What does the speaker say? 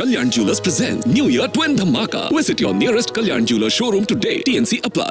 Kalyan Jewelers presents New Year Twin Dhamaka. Visit your nearest Kalyan Jeweler showroom today. TNC apply.